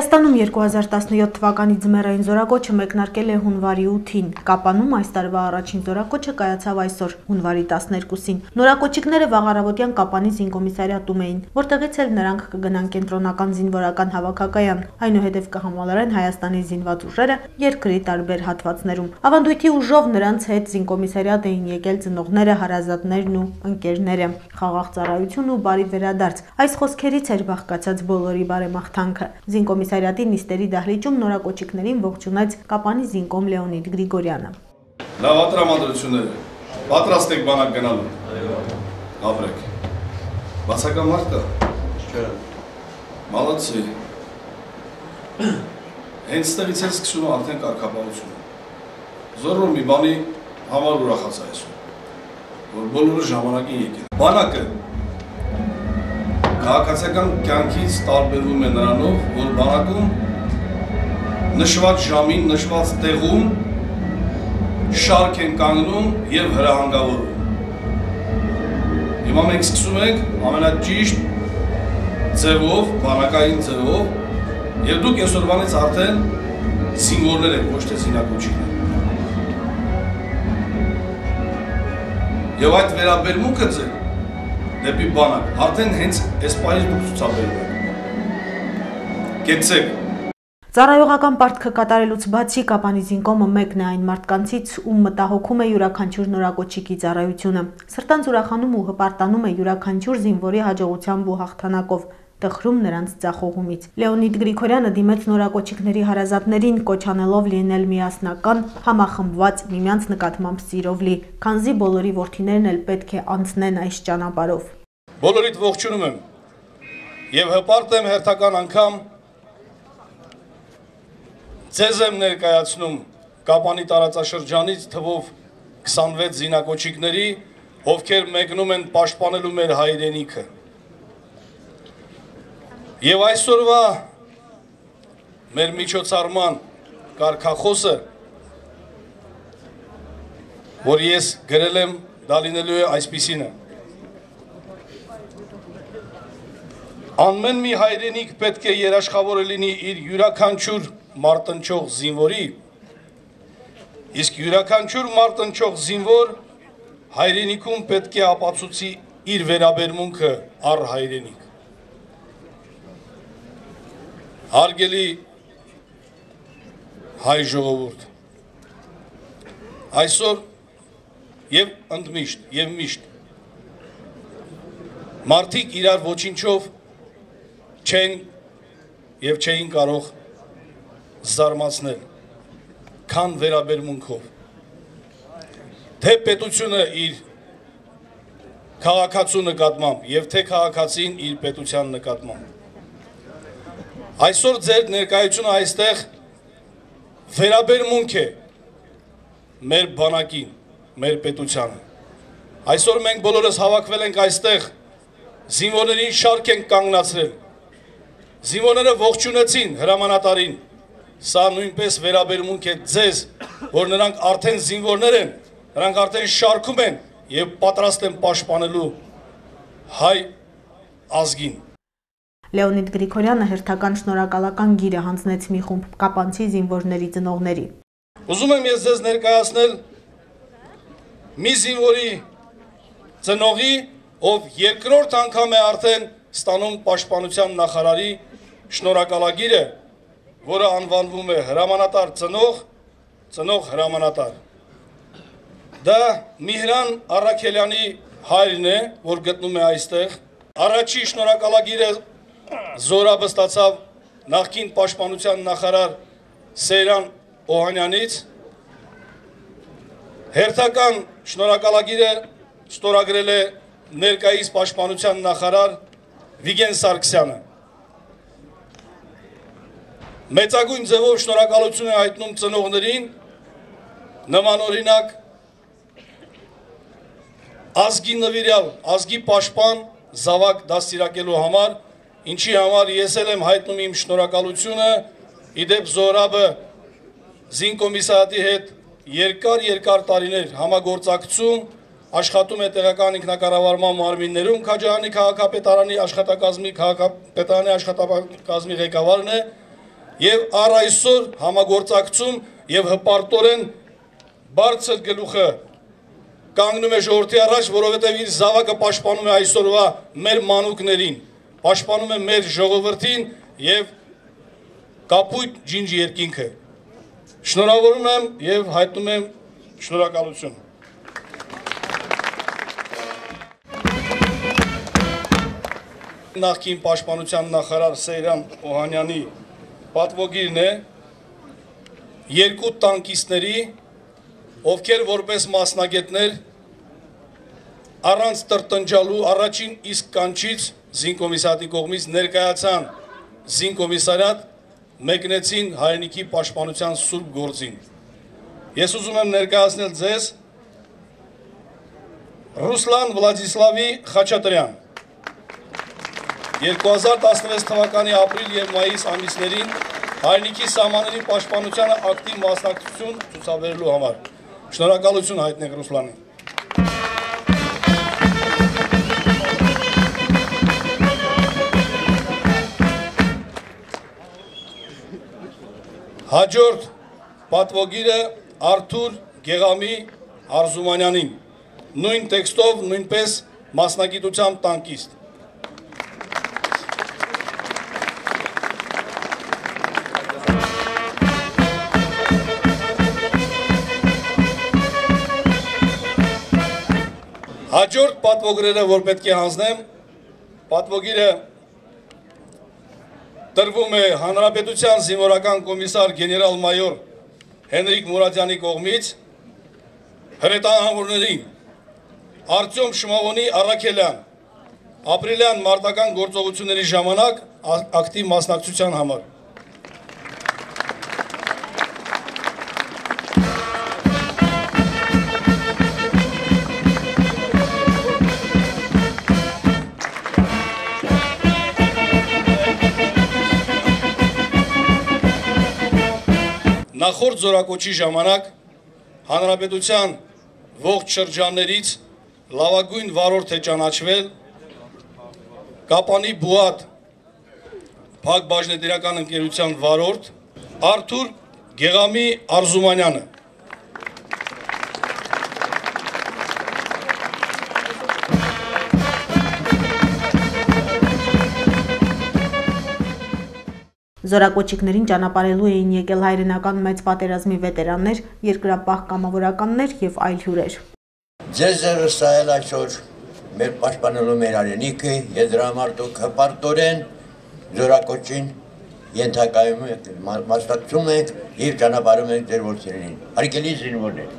Հայաստանում 2017 թվականի ձմեռային զորակոչը մեկնարկել է հունվարի 8-ին։ Կապանում այս տարվա առաջին զորակոչը կայացավ այսօր, հունվարի 12-ին։ Նորակոչիկները վաղարավոտյան Կապանի զինկոմիսարիատում էին, որտեղից էլ նրանք կգնան կենտրոնական զինվորական հավաքակայան, այնուհետև կհամալարեն Հայաստանի զինված ուժերը երկրի տարբեր հատվածներում։ Ավանդույթի ուժով նրանց հետ զինկոմիսարիատ էին եկել ծնողները, հարազատներն ու ընկերները։ Խաղաղ ծառայություն ու բարի վերադարձ։ Այս խոսքերից էր բաղկացած բոլորի բարեմաղթանքը։ Զինկոմիսարիատի նիստերի դահլիճում նորակոչիկներին ողջունեց Կապանի զինկոմ Լեոնիդ Գրիգորյանը։ Լավ տրամադրությունները։ Պատրաստ եք բանակ գնալու։ Ապրեք։ Բացական մարդ կա։ Չէ։ Մալացի։ Հենց ստեղից է սկսում արդեն կարգապահությունը։ Զորում մի բանի համար ուրախացա այսօր, որ բոլորը ժամանակին եկել։ Բանակը քաղաքացիական կյանքից տարբերվում է նրանով, որ բանակում նշված ժամին, նշված տեղում շարք են կանգնում եւ հրահանգավորում։ Հիմա մենք սկսում ենք ամենաճիշտ ձևով, բանակային ձևով եւ դուք այսօրվանից արդեն զինվորներ եք, ոչ թե զինակոչիկներ։ Եվ այդ վերաբերմունքը ձեր դեպի բանակ, արդեն հենց այս պահից դուք ցուցաբերում եք։ Կեցեք։ Ծառայողական պարտքը կատարելուց բացի Կապանի զինկոմը մեկն է այն մարդկանցից, ում մտահոգում է յուրաքանչյուր նորակոչիկի ծառայությունը։ Սրտանց ուրախանում ու հպարտանում է յուրաքանչյուր զինվորի հաջողությամբ ու հաղթանակով տխրում նրանց ցախողումից։ Լեոնիդ Գրիգորյանը դիմեց նորակոչիկների հարազատներին, կոչանելով լինել միասնական, համախմբված միմյանց նկատմամբ սիրով լի, քանզի բոլորի ворթիներն էլ պետք է անցնեն այս ճանապարով։ Բոլորիդ ողջունում եմ եւ հպարտ եմ հերթական անգամ ձեզ եմ ներկայացնում Կապանի տարածաշրջանից թվով 26 զինակոչիկների, ովքեր մեկնում են պաշտպանելու մեր հայրենիքը։ Եվ այսօրվա մեր միջոցառման կարգախոսը, որ ես գրել եմ, դա լինելու է այսպիսինը։ Անմեն մի հայրենիք պետք է երաշխավորը լինի իր յուրաքանչյուր մարտնչող զինվորի, իսկ յուրաքանչյուր մարտնչող զինվոր հայրենիքում պետք է ապացուցի իր վերաբերմունքը առ հայրենիք։ Հարգելի հայ ժողովուրդ, այսօր եւ ընդմիշտ եւ միշտ մարդիկ իրար ոչինչով չեն եւ չէին կարող զարմացնել քան վերաբերմունքով թե պետությունը իր քաղաքացու նկատմամբ եւ թե քաղաքացին իր պետության նկատմամբ Այսօր ձեր ներկայությունը այստեղ վերաբերմունք է մեր բանակին, մեր պետությանը։ Այսօր մենք բոլորս հավաքվել ենք այստեղ, զինվորներին շարք ենք կանգնացրել։ Զինվորները ողջունեցին հրամանատարին։ Սա նույնպես վերաբերմունք է ձեզ, որ նրանք արդեն զինվորներ են, նրանք արդեն շարքում են եւ պատրաստ են պաշտպանելու հայ ազգին։ Լեոնիդ Գրիգորյանը հերթական շնորհակալական գիրը հանձնեց մի խումբ կապանցի զինվորների ծնողների։ Ուզում եմ ես ձեզ ներկայացնել մի զինվորի ծնողի, ով երկրորդ անգամ է արդեն ստանում պաշտպանության նախարարի շնորհակալագիրը, որը անվանվում է հրամանատար ծնող, ծնող հրամանատար։ Դա Միհրան Արաքելյանի հայրն է, որ գտնում է այստեղ։ Առաջի շնորհակալագիրը զորաբը ստացավ նախկին պաշտպանության նախարար Սեյրան Օհանյանից հերթական շնորհակալագիրը ստորագրել է ներկայիս պաշտպանության նախարար Վիգեն Սարգսյանը մեծագույն ձևով շնորհակալություն է հայտնում ծնողներին նմանօրինակ ազգի նվիրյալ, ազգի պաշտպան զավակ դաստիարակելու համար ինչի համար ես եմ հայտնում իմ շնորհակալությունը իդեպ Զորաբը զինկոմիսարատի հետ երկար-երկար տարիներ համագործակցում աշխատում է տեղական ինքնակառավարման մարմիններում Քաջարանի քաղաքապետարանի աշխատակազմի քաղաքապետարանի աշխատակազմի ղեկավարն է եւ առ այսօր համագործակցում եւ հպարտորեն բարձր գլուխը կանգնում է ժողովրդի առաջ, որովհետեւ իր զավակը պաշտպանում է այսօրվա մեր մանուկներին, պաշտպանում է մեր ժողովրդին եւ կապույտ ջինջ երկինքը։ Շնորհավորում եմ եւ հայտնում եմ շնորհակալություն։ նախկին պաշտպանության նախարար Սեյրան Օհանյանի պատվոգիրն է երկու տանկիստների, ովքեր որպես մասնագետներ առանց տրտնջալու առաջին իսկ կանչից զինկոմիսատի կողմից ներկայացան զինկոմիսարիատ մեկնեցին հայրենիքի պաշտպանության սուրբ գործին։ Ես ուզում եմ ներկայացնել ձեզ Ռուսլան Վլադիսլավի Խաչատրյան 2016 թվականի ապրիլ եւ մայիս ամիսներին հայրենիքի սահմանների պաշտպանությանը ակտիվ մասնակցություն ցուցաբերելու համար։ Շնորհակալություն հայտնենք Ռուսլանին։ Հաջորդ պատվոգիրը Արթուր Գեղամի Արզումանյանին նույն տեքստով նույնպես մասնագիտությամբ տանկիստ Հաջորդ պատվոգիրը, որ պետք է հանձնեմ, պատվոգիրը տրվում է Հանրապետության զինվորական կոմիսար գեներալ-մայոր Հենրիկ Մուրադյանի կողմից հրետանավորներին Արտյոմ Շմավոնի Արաքելյան ապրիլյան մարտական գործողությունների ժամանակ ակտիվ մասնակցության համար Նախորդ զորակոչի ժամանակ հանրապետության ողջ շրջաններից լավագույն վարորդ է ճանաչվել Կապանի Բուատ Փակ բաժնետիրական ընկերության վարորդ Արթուր Գեղամի Արզումանյանը Զորակոչիկներին ճանապարհելու էին եկել հայրենական մեծ պատերազմի վետերաններ, երկրապահ կամավորականներ եւ այլ հյուրեր։ Ձեզ զրուցել այսօր մեր պաշտպանելու մեր արենիքը, եզրամարտու հպարտորեն զորակոչին ենթակայում եք, մասնակցում եք և ճանապարում եք ձեր որդերին։ Հարկելի զինվորներ,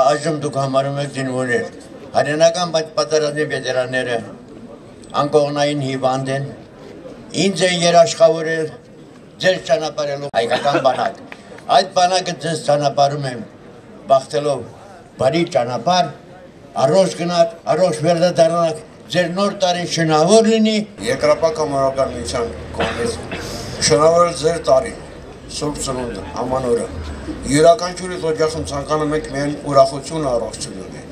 այժմ դուք համարում եք զինվորներ, հայրենական բայց պատարազնի վետերանները անկողնային հիվանդ են, ինձ են երաշխավորել ձեր ճանապարհելով հայկական բանակ։ Այդ բանակը ձեզ ճանապարհում եմ բախտելով բարի ճանապարհ, առողջ գնաք, առողջ վերադառնաք, ձեր նոր տարին շնորհավոր լինի Երկրապահ կամարական միության կողմից։ Շնորհավոր ձեր տարին, Սուրբ Ծնունդը, ամանորը։ Յուրաքանչյուրի օջախում ցանկանում եք միայն ուրախություն առողջություն ունի։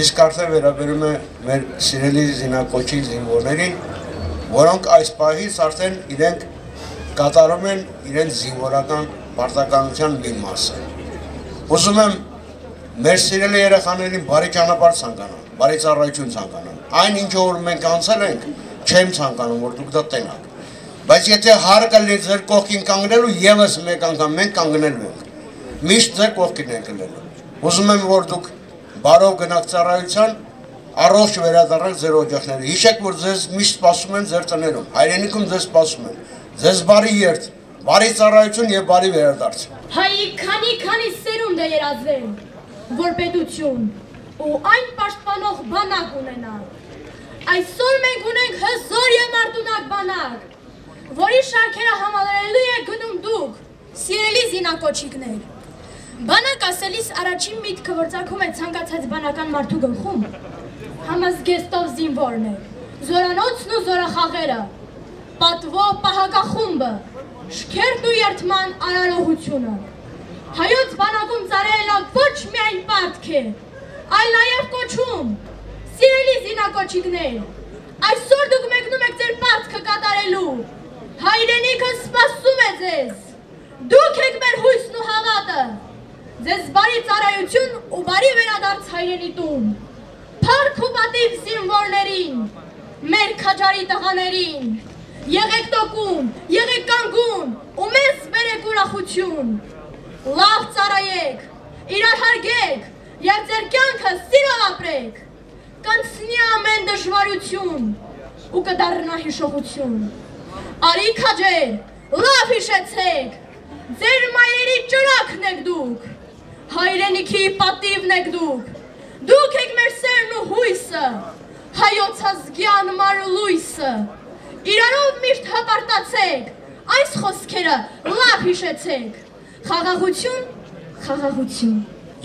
Իսկ արդեն վերաբերում է մեր սիրելի զինակոչի զինվորներին, որոնք այս պահից արդեն իրենք կատարում են իրենց զինվորական պարտականության մի մասը։ Ուզում եմ մեր սիրելի երեխաներին բարի ճանապարհ ցանկանամ, բարի ծառայություն ցանկանամ։ Այն ինչ որ մենք անցել ենք, չեմ ցանկանում որ դուք դա տենաք։ Բայց եթե հարկը լի ձեր կողքին կանգնելու եւս մեկ անգամ մենք կանգնելու ենք։ Միշտ ձեր կողքին ենք լինելու։ Ուզում եմ որ դուք բարով գնաք ծառայության առողջ վերադառնալ ձեր օջախները։ Հիշեք, որ ձեզ միշտ սպասում են ձեր տներում, հայրենիքում ձեզ սպասում են։ Ձեզ բարի երթ, բարի ծառայություն եւ բարի վերադարձ։ Հայի քանի քանի սերունդ է երազել, որ պետություն ու այն պաշտպանող բանակ ունենա։ Այսօր մենք ունենք հզոր եւ արտունակ բանակ, որի շարքերը համալրելու է գնում դուք, սիրելի զինակոչիկներ։ Բանակ ասելիս առաջին միտքը որ ցակում է ցանկացած բանական մարդու գլխում, համազգեստով զինվորն է, զորանոցն ու զորախաղերը, պատվո պահակախումբը, շքերն ու երթման արարողությունը։ Հայոց բանակում ծարելա ոչ միայն պարտք է, այլ նաև կոչում, սիրելի զինակոչիկներ, այսօր դուք մեկնում եք ձեր պարտքը կատարելու, Հայրենիքը սպասում է ձեզ։ Դուք եք մեր հույսն ու հավատը։ Ձեզ բարի ծառայություն ու բարի վերադարձ հայրենի տուն։ Փառք ու պատիվ զինվորներին, մեր քաջարի տղաներին։ Եղեք տոկուն, եղեք կանգուն ու մեզ բերեք ուրախություն։ Լավ ծառայեք, իրար հարգեք եւ ձեր կյանքը սիրով ապրեք։ Կանցնի ամեն դժվարություն ու կդառնա հիշողություն։ Արի քաջեր, լավ հիշեցեք։ Ձեր մայրերի ճրակն եք դուք։ Հայրենիքի պատիվն եք դուք։ Դուք եք մեր սերն ու հույսը, հայոց ազգյան մարլույսը։ Իրարով միշտ հպարտացեք, այս խոսքերը լավ հիշեցեք։ Խաղաղություն, խաղաղություն։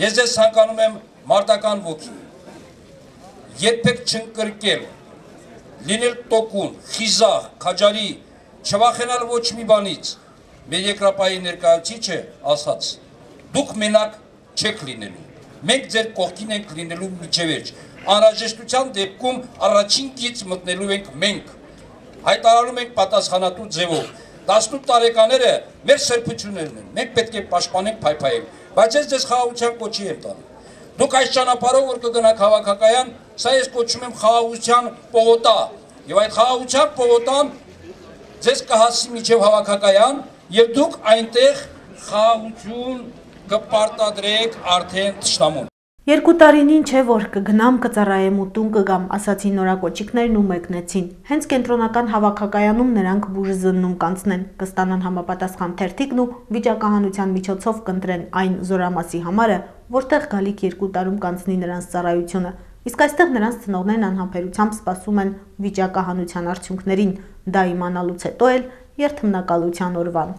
Ես ձեզ ցանկանում եմ մարտական ոգի։ Երբեք չընկրկել, լինել տոկուն, խիզախ, քաջարի, չվախենալ ոչ մի բանից։ Մեր երկրապահի ներկայացիչը ասաց. դուք մենակ չեք լինելու։ Մենք ձեր կողքին ենք լինելու միջևերջ։ Անհրաժեշտության դեպքում առաջին գից մտնելու ենք մենք։ Հայտարարում ենք պատասխանատու ձևով։ 18 տարեկաները մեր սրբություններն են։ Մենք պետք է պաշտպանենք փայփայել, բայց ես ձեզ խաղաղության կոչի եմ տալու։ Դուք այս ճանապարհով որ կգնաք հավաքակայան, սա ես կոչում եմ խաղաղության պողոտա։ Եվ այդ խաղաղության պողոտան ձեզ կհասի միջև հավաքակայան եւ դուք այնտեղ խաղաղություն կպարտադրեք արդեն ճշտամուն։ Երկու տարին ինչ է որ կգնամ կծառայեմ ու տուն կգամ, ասացին նորակոճիկներն ու մեկնեցին։ Հենց կենտրոնական հավաքակայանում նրանք բուժզննում կանցնեն, կստանան համապատասխան թերթիկն ու վիճակահանության միջոցով կընտրեն այն զորամասի համարը, որտեղ գալիք երկու տարում կանցնի նրանց ծառայությունը։ Իսկ այստեղ նրանց ծնողներն անհամբերությամբ սպասում են վիճակահանության արդյունքներին, դա իմանալուց հետո էլ երթմնակալության օրվան։